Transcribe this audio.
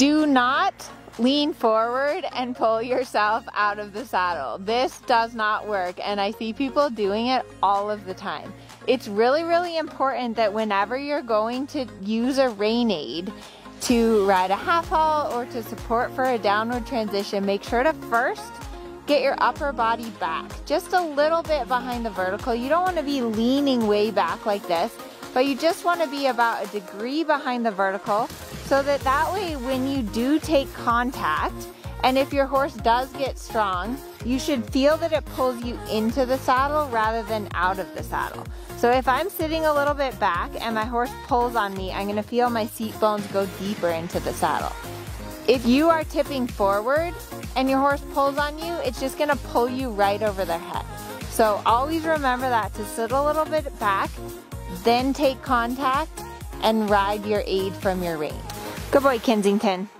Do not lean forward and pull yourself out of the saddle. This does not work and I see people doing it all of the time. It's really, really important that whenever you're going to use a rein aid to ride a half halt or to support for a downward transition, make sure to first get your upper body back just a little bit behind the vertical. You don't want to be leaning way back like this, but you just want to be about a degree behind the vertical so that that way when you do take contact, and if your horse does get strong, you should feel that it pulls you into the saddle rather than out of the saddle. So if I'm sitting a little bit back and my horse pulls on me, I'm gonna feel my seat bones go deeper into the saddle. If you are tipping forward and your horse pulls on you, it's just gonna pull you right over their head. So always remember that to sit a little bit back, then take contact and ride your aid from your rein. Good boy, Kensington.